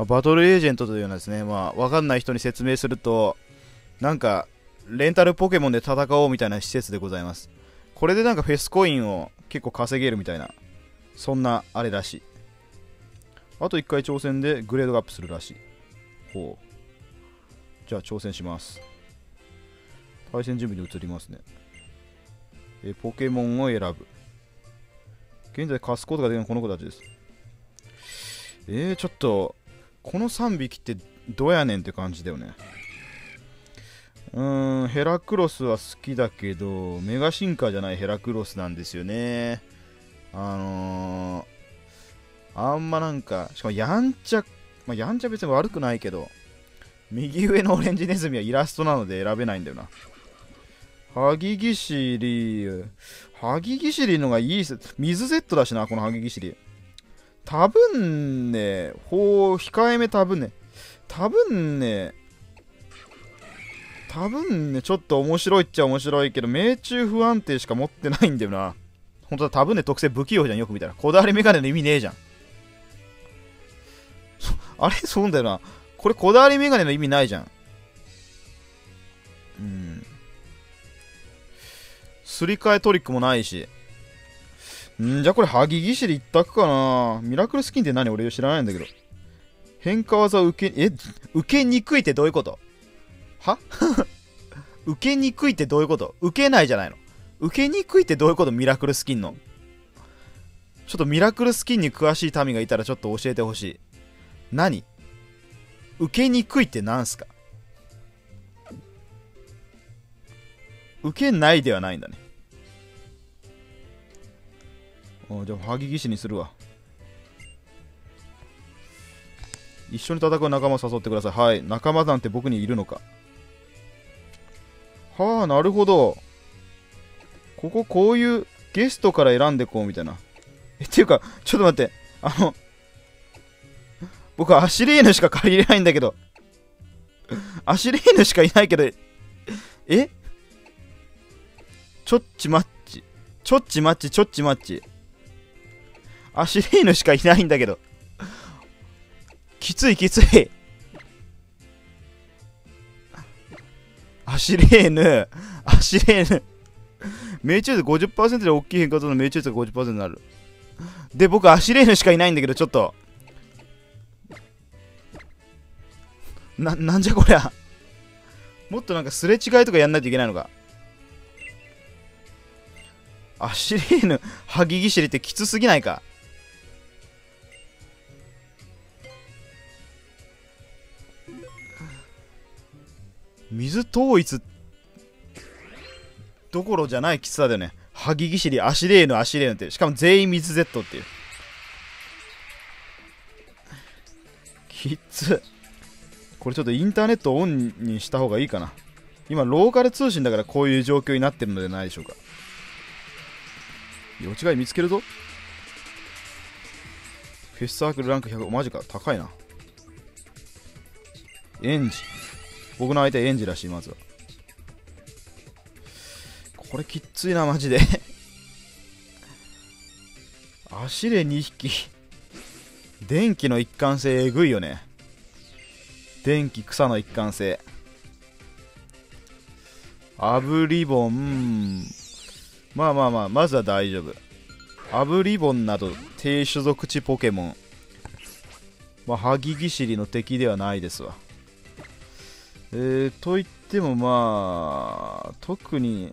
まあ、バトルエージェントというようなですね、まあ、わかんない人に説明すると、なんか、レンタルポケモンで戦おうみたいな施設でございます。これでなんかフェスコインを結構稼げるみたいな、そんなあれらしい。あと1回挑戦でグレードアップするらしい。ほう。じゃあ挑戦します。対戦準備に移りますね。えポケモンを選ぶ。現在貸すことができるのはこの子たちです。えー、ちょっと、この3匹ってどやねんって感じだよね。うーん、ヘラクロスは好きだけど、メガ進化じゃないヘラクロスなんですよね。あのー、あんまなんか、しかもやんちゃ、まあ、やんちゃ別に悪くないけど、右上のオレンジネズミはイラストなので選べないんだよな。ハギギシリ、ハギギシリのがいい。水セットだしな、このハギギシリ。多分ね、ほう、控えめ多分ね、多分ね、多分ね、ちょっと面白いっちゃ面白いけど、命中不安定しか持ってないんだよな。本当だ、多分ね、特性不器用じゃん、よく見たら。こだわりメガネの意味ねえじゃん。あれ？そうだよな。これこだわりメガネの意味ないじゃん。うん。すり替えトリックもないし。んじゃあこれ、ハギギシリ一択かな。ミラクルスキンって何？俺知らないんだけど。変化技受け、え、受けにくいってどういうこと？は？受けにくいってどういうこと？受けないじゃないの。受けにくいってどういうこと？ミラクルスキンの。ちょっとミラクルスキンに詳しい民がいたらちょっと教えてほしい。何？受けにくいって何すか？受けないではないんだね。じゃあ、ハギギシにするわ。一緒に戦う仲間を誘ってください。はい。仲間なんて僕にいるのか。はあ、なるほど。こここういうゲストから選んでこうみたいな。え、っていうか、ちょっと待って。あの、僕はアシレーヌしか借りれないんだけど。アシレーヌしかいないけど、え？ちょっちまっち。ちょっちまっち、ちょっちまっち。アシレーヌしかいないんだけど。きついきつい。アシレーヌ、アシレーヌ。命中率50%で大きい変化との命中率が50%になる。で、僕、アシレーヌしかいないんだけど、ちょっと。な、なんじゃこりゃ。もっとなんかすれ違いとかやんないといけないのか。アシレーヌ、ハギギシリってきつすぎないか。水統一どころじゃないきつさだよね。ハギギシリ、アシレーヌ、アシレーヌって。しかも全員水 Z っていう。きつこれちょっとインターネットオンにした方がいいかな。今、ローカル通信だからこういう状況になってるのではないでしょうか。予違い見つけるぞ。フェスサークルランク100、マジか、高いな。エンジ。僕の相手エンジらしい、まずは。これきっついな、マジで 足で2匹。電気の一貫性えぐいよね。電気草の一貫性。アブリボン。まあまあまあ、まずは大丈夫。アブリボンなど低種族値ポケモン。まあ、ハギギシリの敵ではないですわ。えー、と言ってもまあ、特に、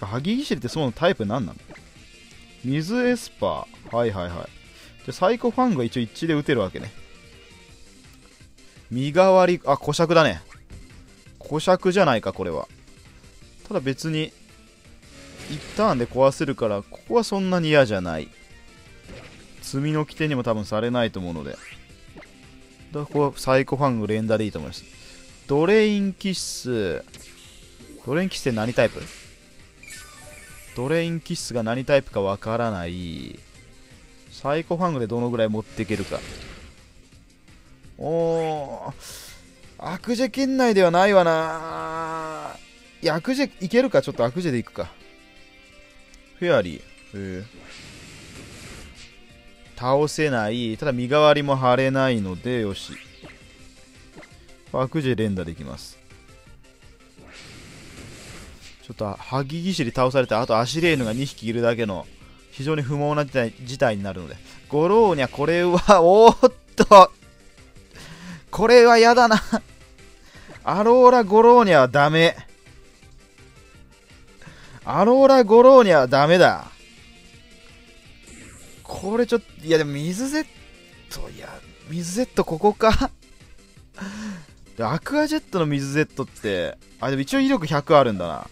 ハギギシリってそのタイプ何なの？水エスパー。はいはいはい。じゃサイコファンが一応一致で打てるわけね。身代わり、あ、古尺だね。古尺じゃないか、これは。ただ別に、一ターンで壊せるから、ここはそんなに嫌じゃない。積みの起点にも多分されないと思うので。だからここはサイコファング連打でいいと思います。ドレインキッス。ドレインキッスって何タイプ？ドレインキッスが何タイプかわからない。サイコファングでどのぐらい持っていけるか。おー。悪事圏内ではないわないや、悪事いけるか？ちょっと悪事でいくか。フェアリー。へえ。倒せないただ身代わりも張れないのでよしパクジェ連打できます。ちょっとハギギシリ倒されてあとアシレーヌが2匹いるだけの非常に不毛な事態になるので。ゴローニャこれは おーっとこれはやだな。アローラ・ゴローニャはダメ。アローラ・ゴローニャはダメだ。これちょっといやでも水 Z いや水 Z ここか。でアクアジェットの水 Z ってあでも一応威力100あるんだな。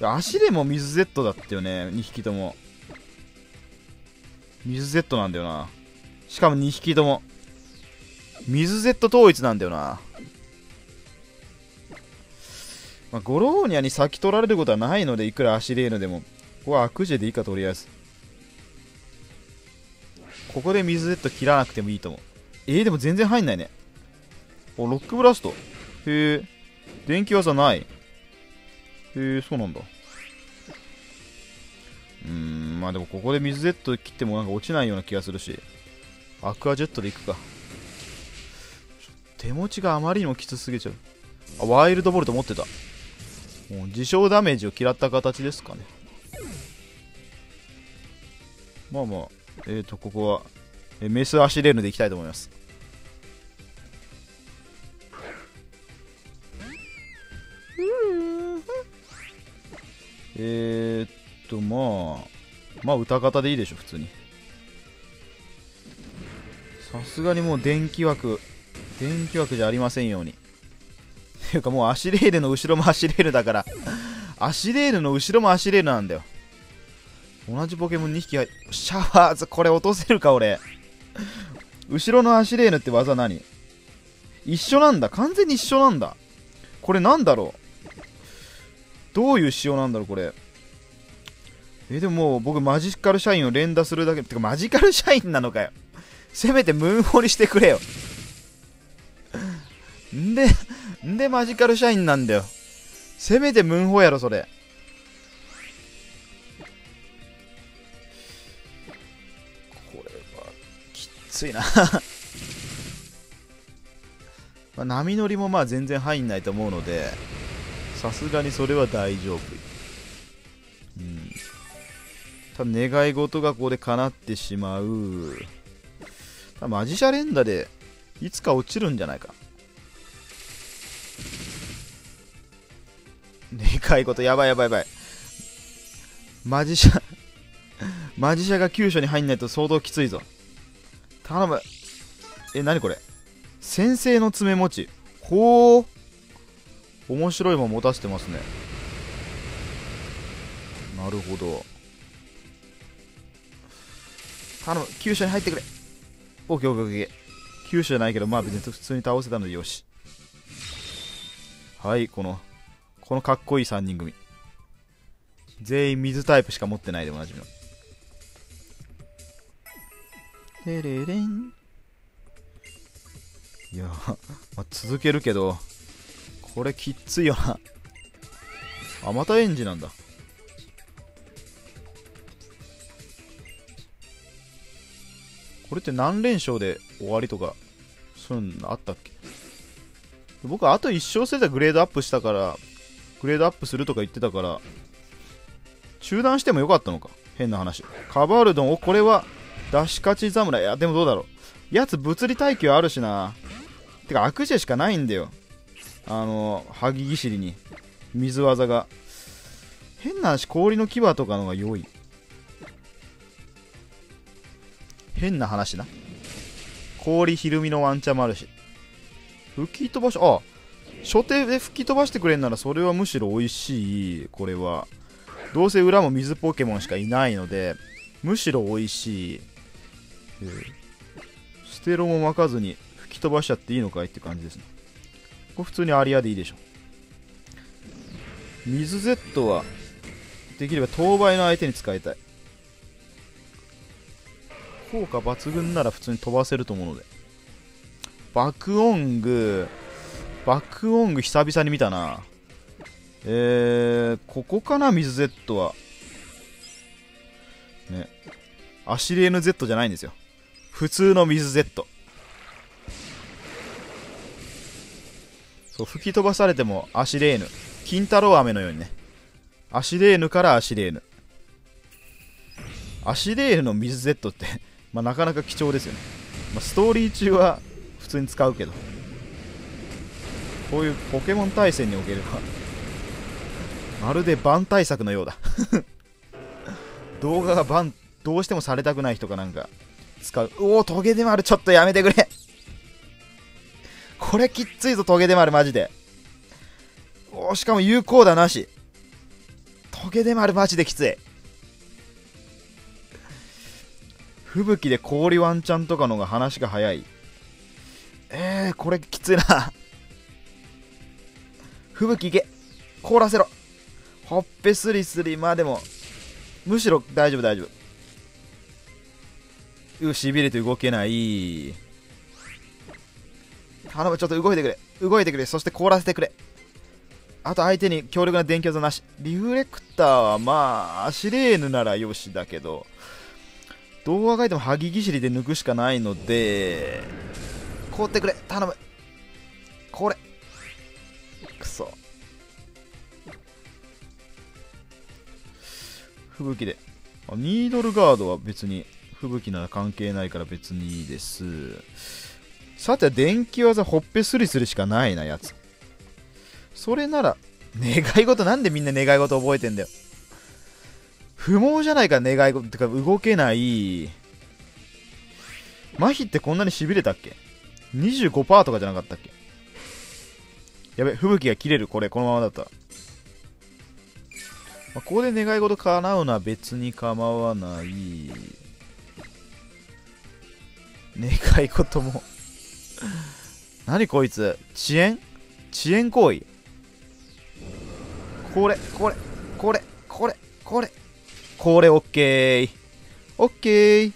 で足でも水 Z だったよね2匹とも。水 Z なんだよな。しかも2匹とも。水 Z 統一なんだよな。まあ、ゴローニャに先取られることはないのでいくらアシレーヌでも。ここはアクジェでいいかとりあえず。ここで水 Z 切らなくてもいいと思う。えー、でも全然入んないね。おロックブラスト。へえ電気技ない。へえそうなんだ。うーんまあでもここで水 Z 切ってもなんか落ちないような気がするし。アクアジェットでいくか。手持ちがあまりにもきつすぎちゃう。あワイルドボルト持ってた。もう自傷ダメージを嫌った形ですかね。まあまあえっ、ー、とここはえメスアシレーヌでいきたいと思いますえー、っとまあまあ歌方でいいでしょ普通に。さすがにもう電気枠。電気枠じゃありませんように。ていうかもうアシレールの後ろもアシレールだから。アシレールの後ろもアシレールなんだよ。同じポケモン2匹がシャワーズこれ落とせるか俺。後ろのアシレーヌって技何？一緒なんだ。完全に一緒なんだ。これなんだろう？どういう仕様なんだろうこれ。えでも僕マジカルシャインを連打するだけてかマジカルシャインなのかよ。せめてムーンホリしてくれよ。んでんでマジカルシャインなんだよ。せめてムーンホやろそれ。これはきついな。まあ、波乗りもまあ全然入んないと思うので。さすがにそれは大丈夫。うん。多分願い事がここで叶ってしまう。マジシャ連打でいつか落ちるんじゃないか。でかいことやばいやばいやばい。マジシャマジシャが急所に入んないと相当きついぞ。頼む。え何これ？先生の爪持ち。ほう面白いもん持たせてますね。なるほど。頼む急所に入ってくれ。オッケーオッケーオッケー。急所じゃないけどまあ別に普通に倒せたのでよし。はいこのこのかっこいい3人組。全員水タイプしか持ってないでおなじみの。テレレン。いや、まあ、続けるけどこれきっついよな。あまたエンジなんだ。これって何連勝で終わりとかそういうの？あったっけ？僕はあと1勝すればグレードアップしたからグレードアップするとか言ってたから中断してもよかったのか？変な話。カバールドンおこれは出し勝ち侍。いやでもどうだろう。やつ物理耐久あるしな。てか悪事しかないんだよ。あのハギギシリに水技が。変な話氷の牙とかのが良い。変な話な。氷ひるみのワンチャンもあるし。吹き飛ばしあ初手で吹き飛ばしてくれんならそれはむしろ美味しい。これはどうせ裏も水ポケモンしかいないのでむしろ美味しい、え、ステロも巻かずに吹き飛ばしちゃっていいのかいって感じですね。これ普通にアリアでいいでしょ。水 Z はできれば当倍の相手に使いたい。効果抜群なら普通に飛ばせると思うので。爆音具爆音具久々に見たな。えー、ここかな？水 Z は。ね。アシレーヌ Z じゃないんですよ。普通の水 Z そう吹き飛ばされてもアシレーヌ金太郎飴のようにね。アシレーヌからアシレーヌアシレーヌの水 Z って まあ、なかなか貴重ですよね、まあ、ストーリー中は普通に使うけど。こういうポケモン対戦におけるはまるでバン対策のようだ。動画がバンどうしてもされたくない人がなんか使う。おおトゲでまる。ちょっとやめてくれ。これきっついぞトゲでまるマジで。おしかも有効だなしトゲでまるマジできつい。吹雪で氷ワンチャンとかのが話が早い。えー、これきついな。吹雪いけ。凍らせろ。ほっぺスリスリまあでもむしろ大丈夫大丈夫。うしびれて動けない。頼むちょっと動いてくれ。動いてくれ。そして凍らせてくれ。あと相手に強力な電気技なし。リフレクターはまあアシレーヌならよしだけど。動画書いても萩ぎぎしりで抜くしかないので。凍ってくれ。頼む。これ。くそ。吹雪で。ニードルガードは別に。吹雪なら関係ないから別にいいです。さて電気技ほっぺスリスリしかないなやつ。それなら願い事なんでみんな願い事覚えてんだよ。不毛じゃないか願い事ってか動けない。麻痺ってこんなにしびれたっけ？25%とかじゃなかったっけ？やべ吹雪が切れる。これこのままだったら。まあ、ここで願い事叶うのは別に構わない。願い事も何こいつ？遅延？遅延行為？これこれこれこれこれ。これオッケー。オッケー。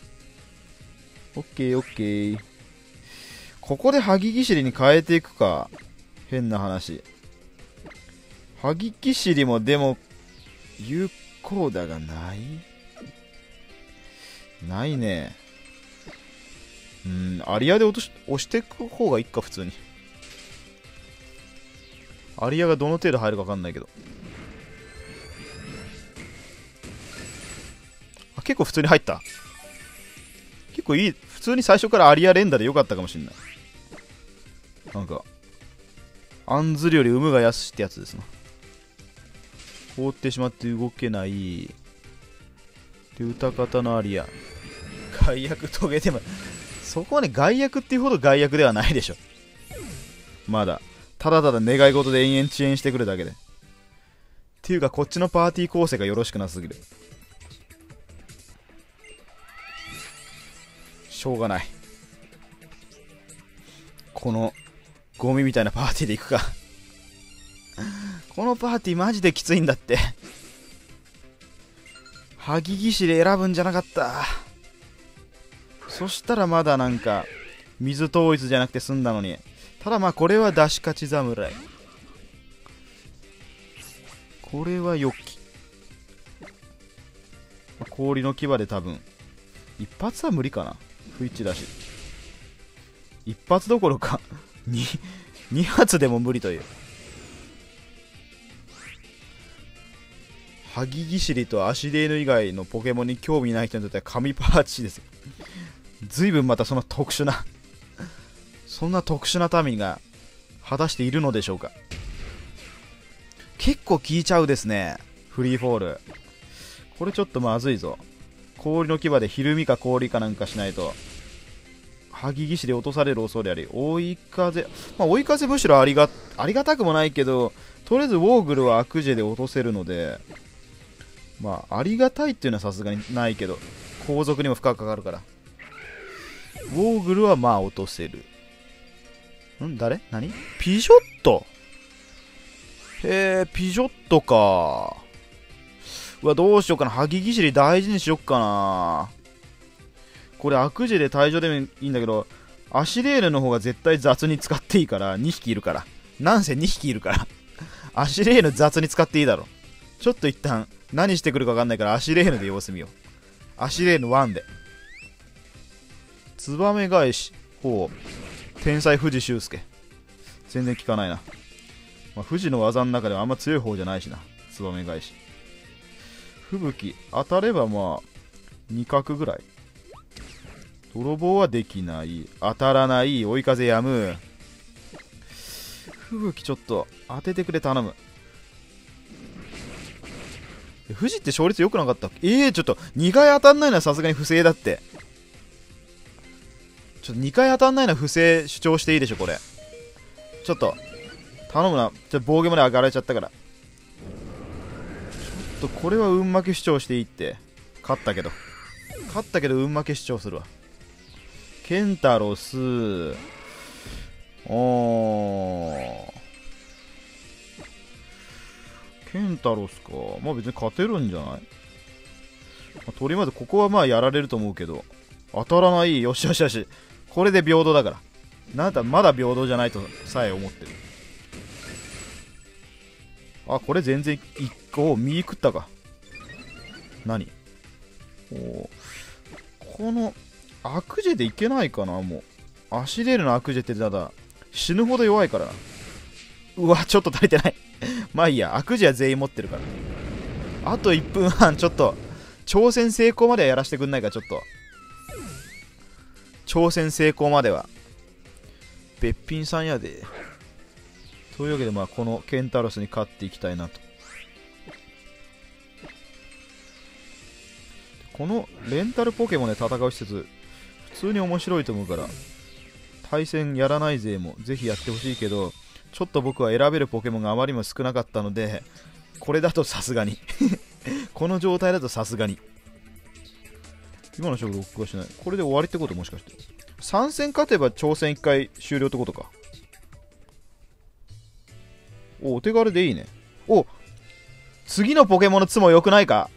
オッケーオッケー。ここで萩ぎしりに変えていくか。変な話。萩ぎしりもでも有効打がない？ないね。うん、アリアで落とし押していく方がいいか、普通に。アリアがどの程度入るか分かんないけど。あ、結構普通に入った。結構いい、普通に最初からアリア連打で良かったかもしんない。なんか、アンズルより有無が安ってやつですな。凍ってしまって動けないで歌方のアリア外役遂げてもそこはね外役っていうほど外役ではないでしょ。まだ。ただただ願い事で延々遅延してくるだけで。っていうかこっちのパーティー構成がよろしくなすぎる。しょうがない。このゴミみたいなパーティーで行くか。このパーティーマジできついんだって。萩ぎしで選ぶんじゃなかった。そしたらまだなんか、水統一じゃなくて済んだのに。ただまあこれは出し勝ち侍。これは良き。氷の牙で多分。一発は無理かな。不一致だし。一発どころか2、2発でも無理という。ハギギシリとアシデーヌ以外のポケモンに興味ない人にとっては神パーチですよ。随分またその特殊なそんな特殊な民が果たしているのでしょうか。結構効いちゃうですね。フリーフォール。これちょっとまずいぞ。氷の牙でひるみか氷かなんかしないと。ハギギシで落とされる恐れあり。追い風。まあ、追い風むしろありが、ありがたくもないけど、とりあえずウォーグルはアクジェで落とせるので、まあ、ありがたいっていうのはさすがにないけど、後続にも負荷かかるから。ウォーグルはまあ落とせる。ん？誰？何？ピジョット？へえ、ピジョットか。うわ、どうしようかな。ハギギシリ大事にしよっかな。これ、悪事で退場でもいいんだけど、アシレールの方が絶対雑に使っていいから、2匹いるから。なんせ2匹いるから。アシレール雑に使っていいだろ。ちょっと一旦、何してくるか分かんないからアシレーヌで様子見よう。アシレーヌ1で。ツバメ返しほう天才富士修介。全然効かないな、まあ、富士の技の中ではあんま強い方じゃないしな。ツバメ返し。吹雪当たればまあ2角ぐらい。泥棒はできない。当たらない。追い風やむ。吹雪ちょっと当ててくれ頼む。富士って勝率良くなかったええー、ちょっと2回当たんないのはさすがに不正だって。ちょっと2回当たんないのは不正主張していいでしょこれ。ちょっと頼むな。ちょっと防御まで上がられちゃったから。ちょっとこれは運負け主張していいって。勝ったけど。勝ったけど運負け主張するわ。ケンタロスおー。ケンタロスか。まあ別に勝てるんじゃない、まあ、とりあえずここはまあやられると思うけど。当たらない。よしよしよし。これで平等だから。なんだまだ平等じゃないとさえ思ってる。あこれ全然1個右食ったか。何？おこのアクジェでいけないかなもう。アシレルのアクジェってただ死ぬほど弱いからな。うわちょっと足りてない。まあいいやアクジェは全員持ってるから。あと1分半ちょっと挑戦成功まではやらせてくんないかちょっと。挑戦成功までは。べっぴんさんやで。というわけでまあこのケンタロスに勝っていきたいなと。このレンタルポケモンで戦う施設普通に面白いと思うから対戦やらない勢もぜひやってほしいけどちょっと僕は選べるポケモンがあまりにも少なかったのでこれだとさすがに。この状態だとさすがに。今の勝負録画しない。これで終わりってこと？もしかして。3戦勝てば挑戦1回終了ってことか。おお手軽でいいね。お次のポケモンのツモ良くないか？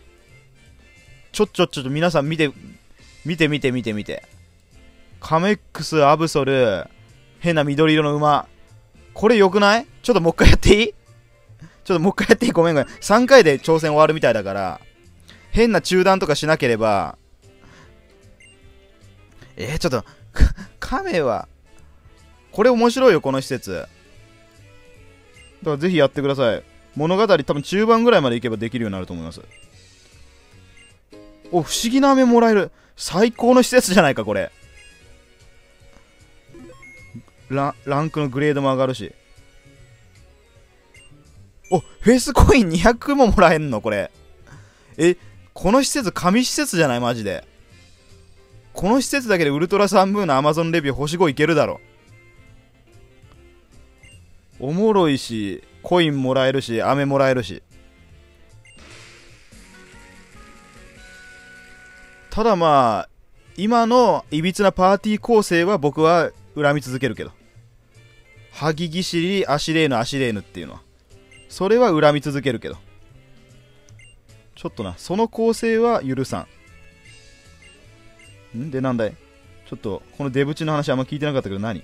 ちょっちょっちょっと皆さん見て見て見て見て見て。カメックスアブソル変な緑色の馬。これ良くない？ちょっともう一回やっていい？ちょっともう一回やっていい？ごめんごめん。3回で挑戦終わるみたいだから。変な中断とかしなければえー、ちょっと、カメは、これ面白いよ、この施設。だからぜひやってください。物語多分中盤ぐらいまで行けばできるようになると思います。お、不思議な飴もらえる。最高の施設じゃないか、これ。ラランクのグレードも上がるし。お、フェイスコイン200ももらえんのこれ。え、この施設、神施設じゃない？マジで。この施設だけでウルトラサンブーの Amazon レビュー星5いけるだろ。おもろいしコインもらえるし飴もらえるし。ただまあ今のいびつなパーティー構成は僕は恨み続けるけど。ハギギシリアシレーヌアシレーヌっていうのは。それは恨み続けるけど。ちょっとなその構成は許さん。ん？で、なんだい？ちょっと、このデブチの話あんま聞いてなかったけど何、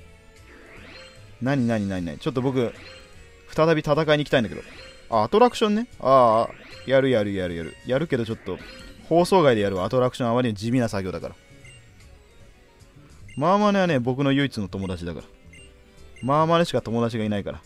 何何何何？ちょっと僕、再び戦いに行きたいんだけど。あ、アトラクションね？ああ、やるやるやるやる。やるけどちょっと、放送外でやるアトラクションあまりに地味な作業だから。まあまあねはね、僕の唯一の友達だから。まあまあねしか友達がいないから。